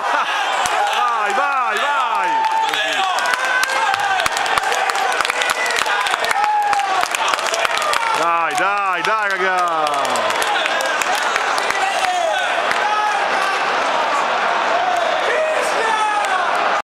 vai, vai, vai! Dai, dai, dai ragazzi!